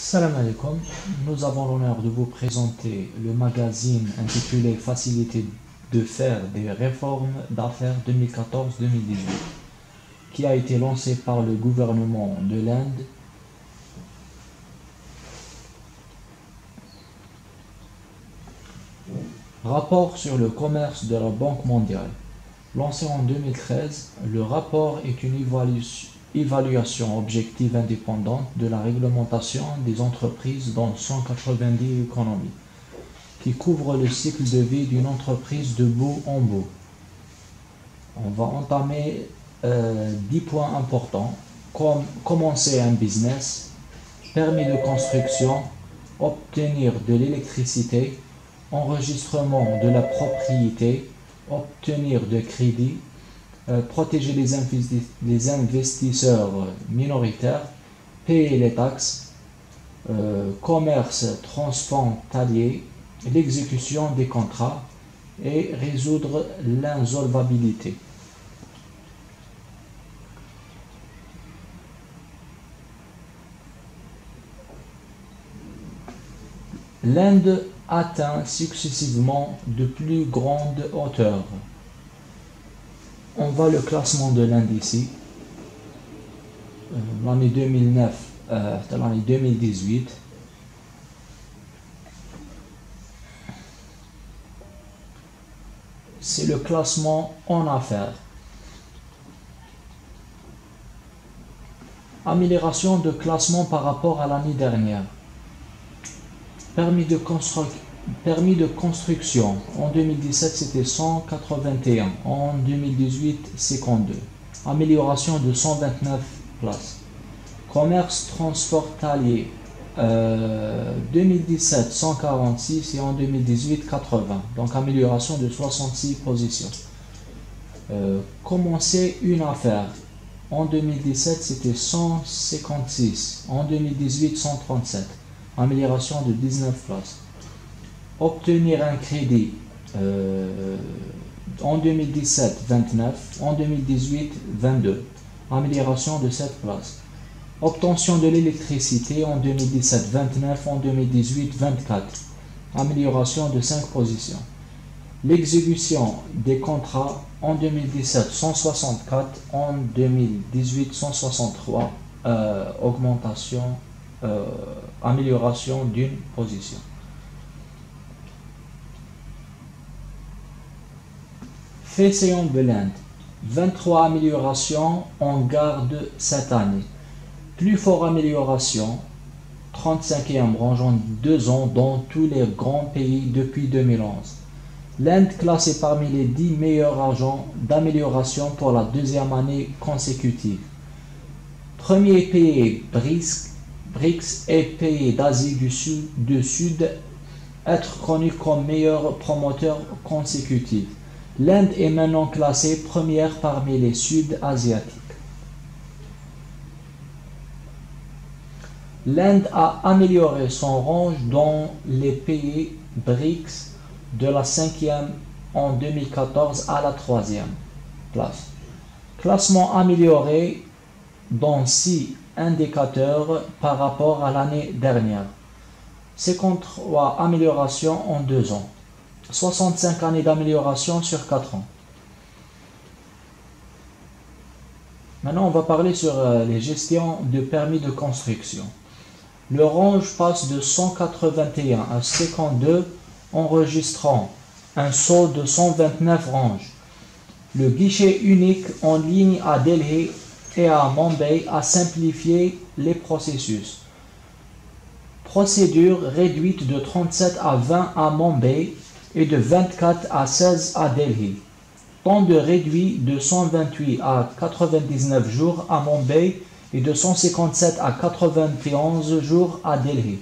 Salam alaikum, nous avons l'honneur de vous présenter le magazine intitulé Facilité de faire des réformes d'affaires 2014-2018 qui a été lancé par le gouvernement de l'Inde Rapport sur le commerce de la Banque mondiale. Lancé en 2013, le rapport est une évaluation objective indépendante de la réglementation des entreprises dans 190 économies, qui couvre le cycle de vie d'une entreprise de bout en bout. On va entamer euh, 10 points importants, comme commencer un business, permis de construction, obtenir de l'électricité, enregistrement de la propriété, obtenir de crédit, euh, protéger les, investisseurs minoritaires, payer les taxes, euh, commerce transfrontalier, l'exécution des contrats et résoudre l'insolvabilité. L'Inde atteint successivement de plus grandes hauteurs. On voit le classement de l'Inde ici. Euh, l'année 2009, euh, l'année 2018. C'est le classement en affaires. Amélioration de classement par rapport à l'année dernière. Permis de, permis de construction, en 2017 c'était 181, en 2018 52. Amélioration de 129 places. Commerce transportalier, 2017 146 et en 2018 80. Donc amélioration de 66 positions. Euh, commencer une affaire. En 2017 c'était 156, en 2018 137 amélioration de 19 places. Obtenir un crédit euh, en 2017 29, en 2018 22, amélioration de 7 places. Obtention de l'électricité en 2017 29, en 2018 24, amélioration de 5 positions. L'exécution des contrats en 2017 164, en 2018 163, euh, augmentation euh, amélioration d'une position. Fait de l'Inde. 23 améliorations en garde cette année. Plus fort amélioration, 35e rangeant 2 ans dans tous les grands pays depuis 2011. L'Inde classée parmi les 10 meilleurs agents d'amélioration pour la deuxième année consécutive. Premier pays brisque BRICS et pays d'Asie du Sud, du Sud être connus comme meilleurs promoteurs consécutifs. L'Inde est maintenant classée première parmi les Sud-Asiatiques. L'Inde a amélioré son range dans les pays BRICS de la cinquième en 2014 à la troisième place. Classement amélioré dans six indicateurs par rapport à l'année dernière. 53 améliorations en deux ans. 65 années d'amélioration sur 4 ans. Maintenant, on va parler sur euh, les gestions de permis de construction. Le range passe de 181 à 52, enregistrant un saut de 129 ranges. Le guichet unique en ligne à Delhi et à Mumbai a simplifié les processus. Procédure réduite de 37 à 20 à Mumbai et de 24 à 16 à Delhi. Temps de réduit de 128 à 99 jours à Mumbai et de 157 à 91 jours à Delhi.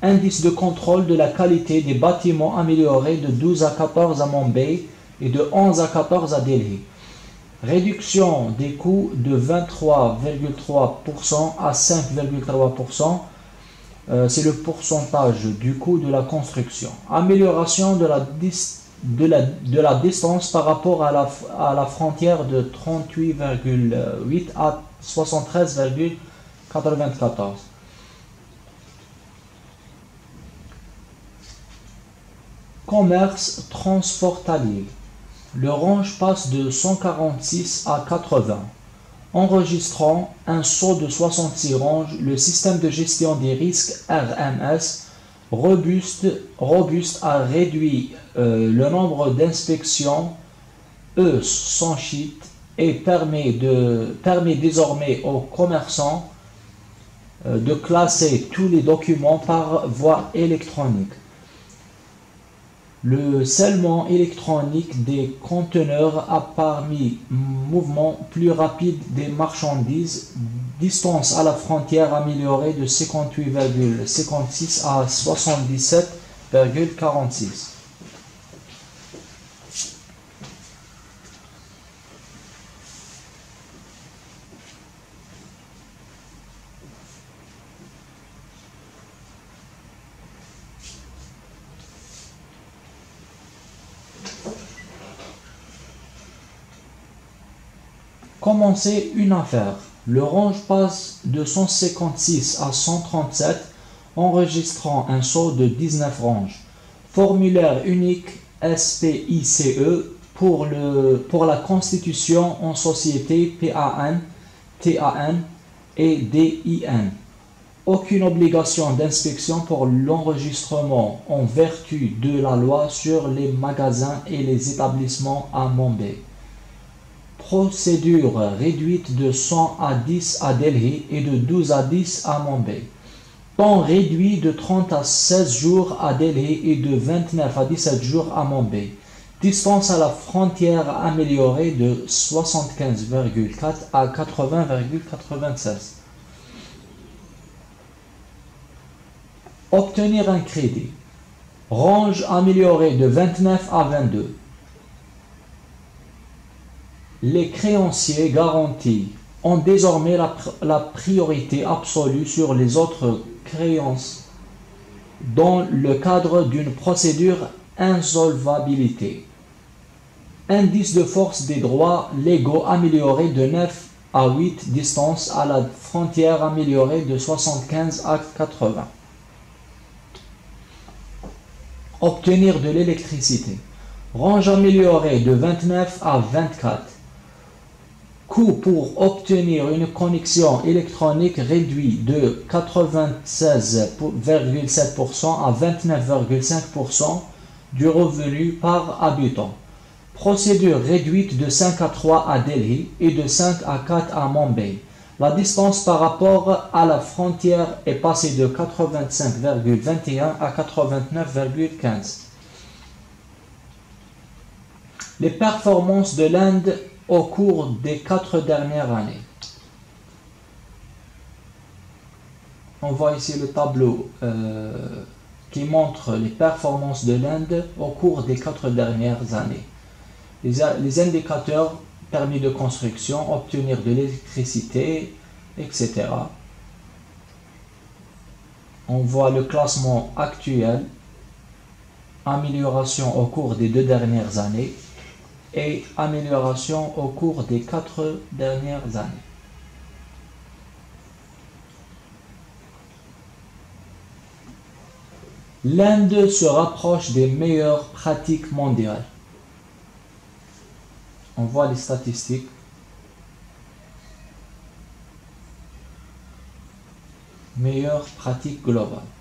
Indice de contrôle de la qualité des bâtiments amélioré de 12 à 14 à Mumbai et de 11 à 14 à Delhi. Réduction des coûts de 23,3% à 5,3%. Euh, c'est le pourcentage du coût de la construction. Amélioration de la, distance par rapport à la, à la frontière de 38,8 à 73,94. Commerce transportalier. Le range passe de 146 à 80. Enregistrant un saut de 66 ranges, le système de gestion des risques RMS robuste, a réduit euh, le nombre d'inspections E sans cheat et permet désormais aux commerçants euh, de classer tous les documents par voie électronique. Le scellement électronique des conteneurs a permis mouvement plus rapide des marchandises, distance à la frontière améliorée de 58,56 à 77,46. Une affaire. Le range passe de 156 à 137, enregistrant un saut de 19 ranges. Formulaire unique SPICE pour, la constitution en société PAN, TAN et DIN. Aucune obligation d'inspection pour l'enregistrement en vertu de la loi sur les magasins et les établissements à. Procédure réduite de 100 à 10 à Delhi et de 12 à 10 à Mumbai. Temps réduit de 30 à 16 jours à Delhi et de 29 à 17 jours à Mumbai. Distance à la frontière améliorée de 75,4 à 80,96. Obtenir un crédit. Range amélioré de 29 à 22 les créanciers garantis ont désormais la, priorité absolue sur les autres créances dans le cadre d'une procédure insolvabilité. Indice de force des droits légaux amélioré de 9 à 8 distance à la frontière améliorée de 75 à 80. Obtenir de l'électricité. Range améliorée de 29 à 24 coût pour obtenir une connexion électronique réduit de 96,7% à 29,5% du revenu par habitant. Procédure réduite de 5 à 3 à Delhi et de 5 à 4 à Mumbai. La distance par rapport à la frontière est passée de 85,21 à 89,15. Les performances de l'Inde au cours des quatre dernières années. On voit ici le tableau euh, qui montre les performances de l'Inde au cours des quatre dernières années. Les, indicateurs permis de construction, obtenir de l'électricité, etc. On voit le classement actuel, amélioration au cours des deux dernières années, et amélioration au cours des quatre dernières années. L'Inde se rapproche des meilleures pratiques mondiales. On voit les statistiques. Meilleures pratiques globales.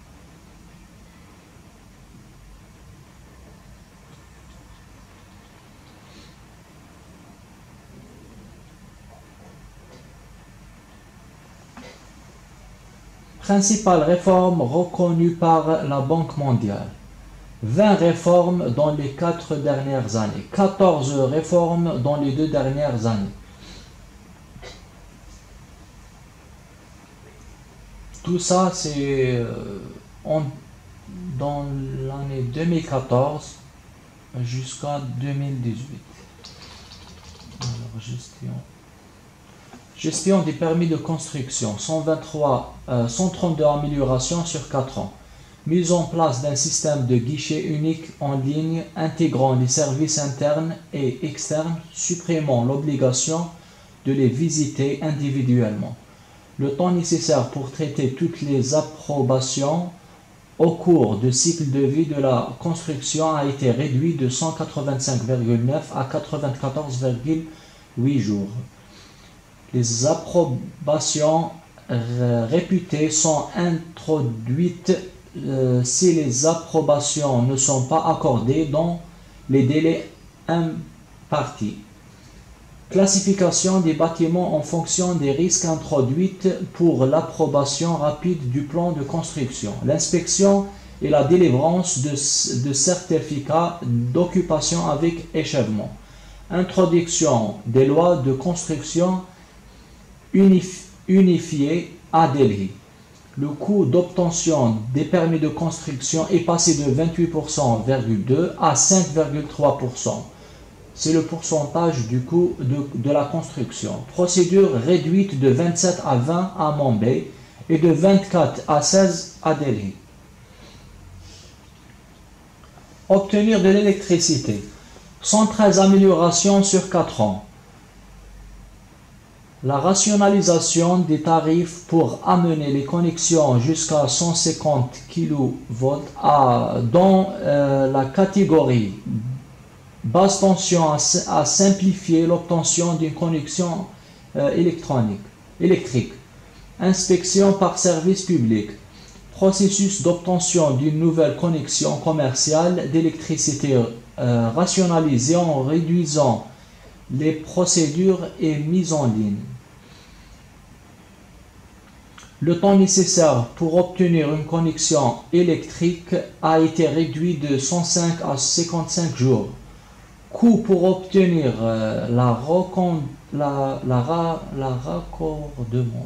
Principales réformes reconnues par la Banque mondiale. 20 réformes dans les 4 dernières années. 14 réformes dans les deux dernières années. Tout ça, c'est euh, dans l'année 2014 jusqu'à 2018. Alors, gestion. Gestion des permis de construction, 123, 132 euh, améliorations sur 4 ans. Mise en place d'un système de guichet unique en ligne intégrant les services internes et externes, supprimant l'obligation de les visiter individuellement. Le temps nécessaire pour traiter toutes les approbations au cours du cycle de vie de la construction a été réduit de 185,9 à 94,8 jours. Les approbations réputées sont introduites euh, si les approbations ne sont pas accordées dans les délais impartis. Classification des bâtiments en fonction des risques introduits pour l'approbation rapide du plan de construction. L'inspection et la délivrance de, de certificats d'occupation avec échèvement. Introduction des lois de construction unifiées à Delhi. Le coût d'obtention des permis de construction est passé de 28,2% à 5,3% c'est le pourcentage du coût de, la construction. Procédure réduite de 27 à 20 à Mumbai et de 24 à 16 à Delhi. Obtenir de l'électricité. 113 améliorations sur 4 ans. La rationalisation des tarifs pour amener les connexions jusqu'à 150 kV dans euh, la catégorie Basse tension a, simplifié l'obtention d'une connexion euh, électronique, électrique. Inspection par service public. Processus d'obtention d'une nouvelle connexion commerciale d'électricité euh, rationalisé en réduisant les procédures et mise en ligne. Le temps nécessaire pour obtenir une connexion électrique a été réduit de 105 à 55 jours coût pour obtenir euh.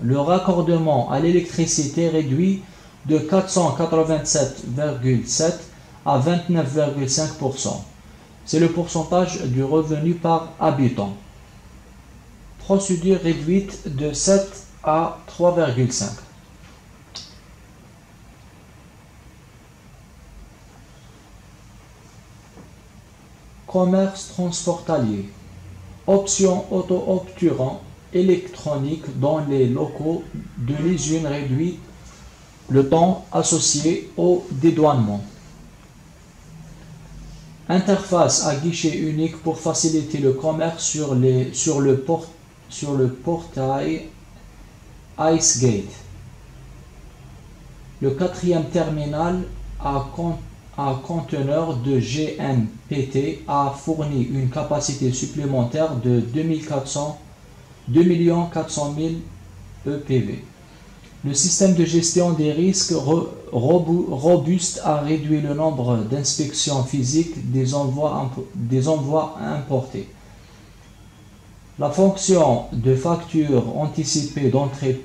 Le raccordement à l'électricité réduit de 487,7 à 29,5%. C'est le pourcentage du revenu par habitant. Procédure réduite de 7 à 3,5. Commerce transportalier. Option auto-obturant électronique dans les locaux de l'usine réduit le temps associé au dédouanement. Interface à guichet unique pour faciliter le commerce sur, le, sur le portail IceGate. Le quatrième terminal à compte conteneur de GNPT a fourni une capacité supplémentaire de 2400, 2 400 000 EPV. Le système de gestion des risques robuste a réduit le nombre d'inspections physiques des envois, importés. La fonction de facture anticipée d'entrée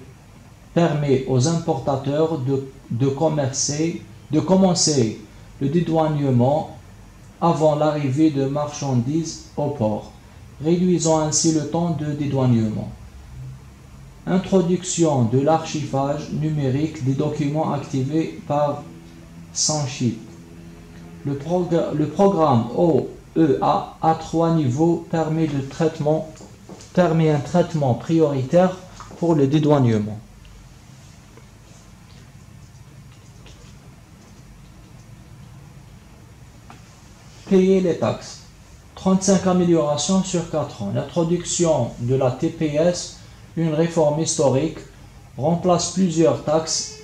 permet aux importateurs de commencer le dédouanement avant l'arrivée de marchandises au port, réduisant ainsi le temps de dédouanement. Introduction de l'archivage numérique des documents activés par Sanchip. Le, programme OEA à trois niveaux permet un traitement prioritaire pour le dédouanement. Payer les taxes. 35 améliorations sur 4 ans. L'introduction de la TPS, une réforme historique, remplace plusieurs taxes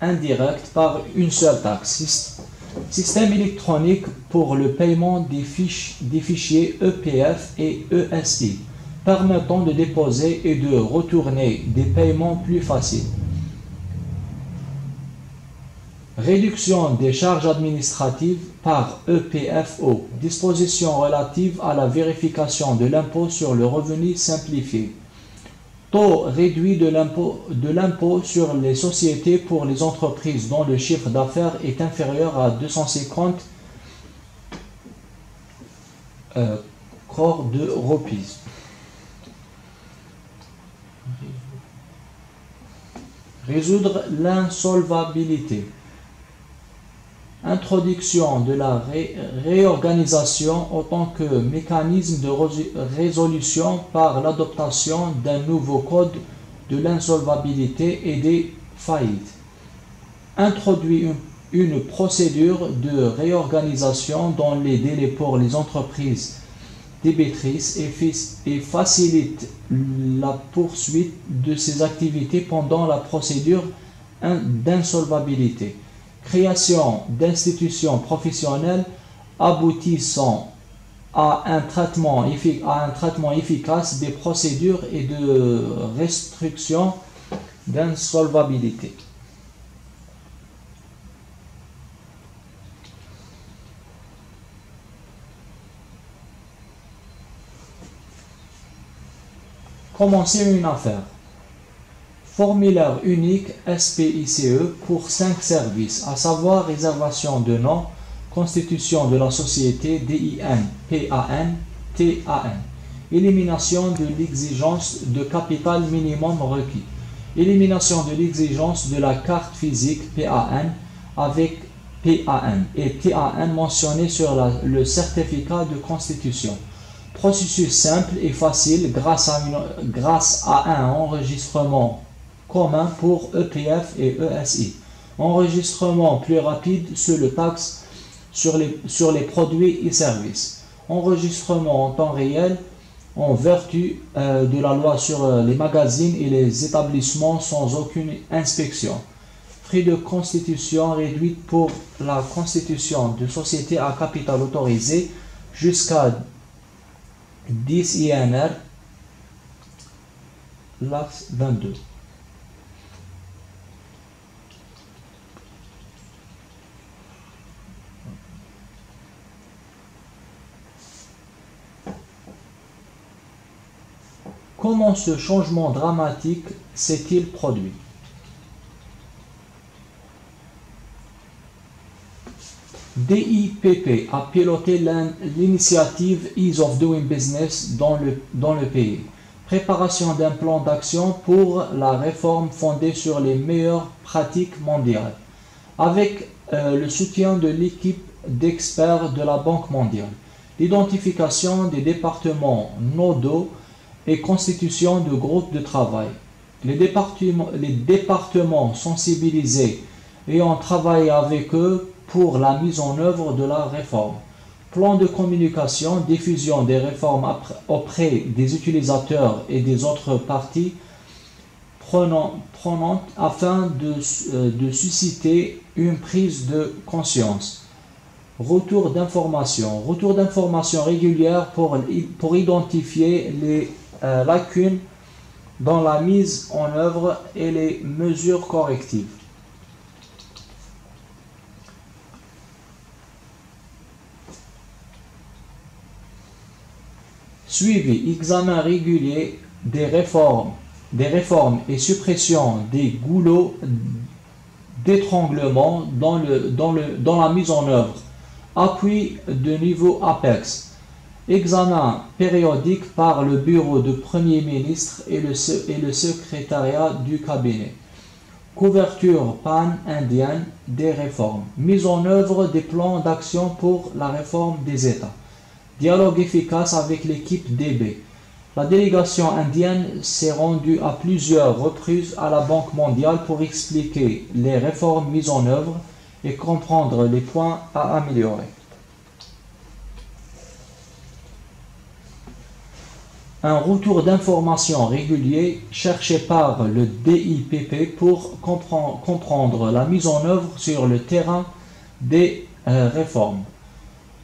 indirectes par une seule taxe. Système électronique pour le paiement des, des fichiers EPF et ESI, permettant de déposer et de retourner des paiements plus faciles. Réduction des charges administratives par EPFO. Disposition relative à la vérification de l'impôt sur le revenu simplifié. Taux réduit de l'impôt sur les sociétés pour les entreprises dont le chiffre d'affaires est inférieur à 250 euh, de rupees. Résoudre l'insolvabilité. Introduction de la réorganisation en tant que mécanisme de résolution par l'adoption d'un nouveau code de l'insolvabilité et des faillites. Introduit une procédure de réorganisation dans les délais pour les entreprises débitrices et, facilite la poursuite de ces activités pendant la procédure d'insolvabilité. Création d'institutions professionnelles aboutissant à un, traitement efficace des procédures et de restriction d'insolvabilité. Commencer une affaire. Formulaire unique SPICE pour 5 services, à savoir réservation de nom, constitution de la société DIN, PAN, TAN, élimination de l'exigence de capital minimum requis, élimination de l'exigence de la carte physique PAN avec PAN et TAN mentionné sur le certificat de constitution. Processus simple et facile grâce à un enregistrement commun pour EPF et ESI. Enregistrement plus rapide sur le taxe sur les, produits et services. Enregistrement en temps réel en vertu euh, de la loi sur euh, les magazines et les établissements sans aucune inspection. Prix de constitution réduite pour la constitution de société à capital autorisé jusqu'à 10 INR, l'axe 22. Comment ce changement dramatique s'est-il produit? DIPP a piloté l'initiative Ease of Doing Business dans le, pays. Préparation d'un plan d'action pour la réforme fondée sur les meilleures pratiques mondiales, avec euh, le soutien de l'équipe d'experts de la Banque mondiale. L'identification des départements nodaux et constitution de groupes de travail. Les départements, les départements sensibilisés ayant travaillé avec eux pour la mise en œuvre de la réforme. Plan de communication, diffusion des réformes auprès des utilisateurs et des autres parties prenantes afin de, euh, de susciter une prise de conscience. Retour d'information. Retour d'information régulière pour, pour identifier les euh, lacunes dans la mise en œuvre et les mesures correctives. Suivi, examen régulier des réformes, des réformes et suppression des goulots d'étranglement dans, le, dans, le, dans la mise en œuvre. Appui de niveau APEX. Examen périodique par le bureau de Premier ministre et le, et le secrétariat du cabinet. Couverture pan-indienne des réformes. Mise en œuvre des plans d'action pour la réforme des États. Dialogue efficace avec l'équipe DB. La délégation indienne s'est rendue à plusieurs reprises à la Banque mondiale pour expliquer les réformes mises en œuvre et comprendre les points à améliorer. Un retour d'information régulier cherché par le DIPP pour comprendre la mise en œuvre sur le terrain des euh, réformes.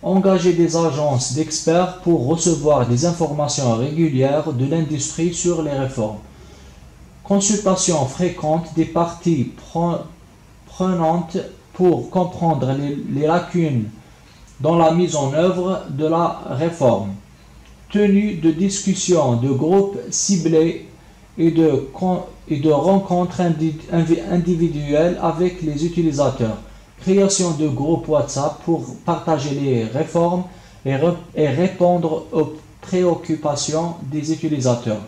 Engager des agences d'experts pour recevoir des informations régulières de l'industrie sur les réformes, consultation fréquente des parties prenantes pour comprendre les, lacunes dans la mise en œuvre de la réforme, tenue de discussions de groupes ciblés et de, et de rencontres individuelles avec les utilisateurs création de groupes WhatsApp pour partager les réformes et, et répondre aux préoccupations des utilisateurs.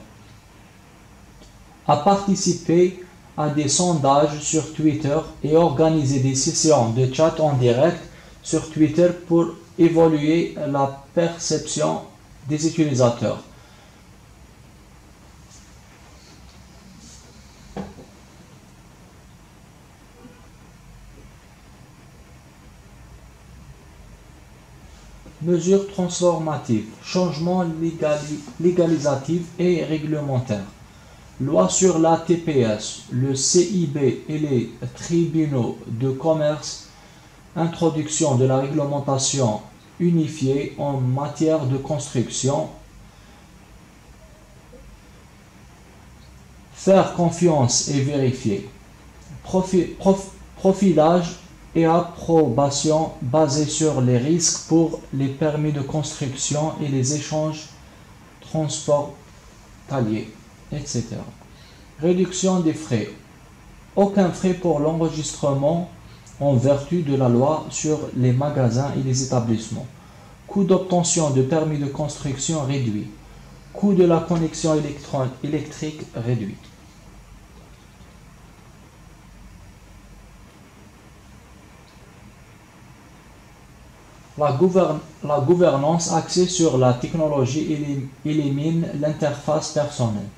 À participer à des sondages sur Twitter et organiser des sessions de chat en direct sur Twitter pour évoluer la perception des utilisateurs. mesures transformatives, changements légalisatifs et réglementaires, loi sur la TPS, le CIB et les tribunaux de commerce, introduction de la réglementation unifiée en matière de construction. Faire confiance et vérifier. profilage et approbation basée sur les risques pour les permis de construction et les échanges transportaliers, etc. Réduction des frais. Aucun frais pour l'enregistrement en vertu de la loi sur les magasins et les établissements. Coût d'obtention de permis de construction réduit. Coût de la connexion électrique réduit. La, gouvernance axée sur la technologie élimine l'interface personnelle.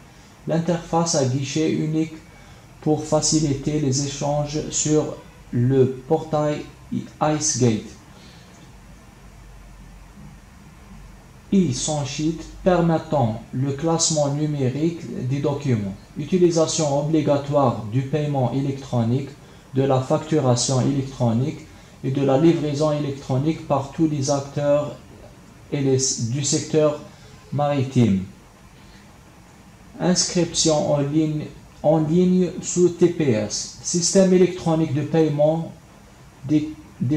L'interface à guichet unique pour faciliter les échanges sur le portail IceGate. e-Sheet permettant le classement numérique des documents. Utilisation obligatoire du paiement électronique, de la facturation électronique et de la livraison électronique par tous les acteurs et du secteur maritime. Inscription en ligne, en ligne sous TPS, système électronique de paiement des,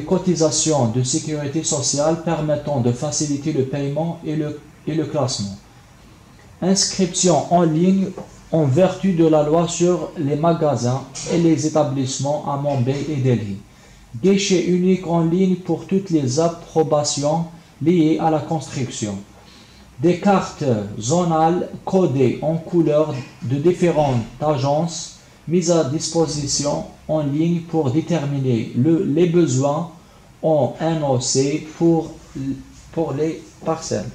cotisations de sécurité sociale permettant de faciliter le paiement et le, et le classement. Inscription en ligne en vertu de la loi sur les magasins et les établissements à Mumbai et Delhi guichet unique en ligne pour toutes les approbations liées à la construction. Des cartes zonales codées en couleurs de différentes agences mises à disposition en ligne pour déterminer les besoins en NOC pour, pour les parcelles.